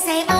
same oh,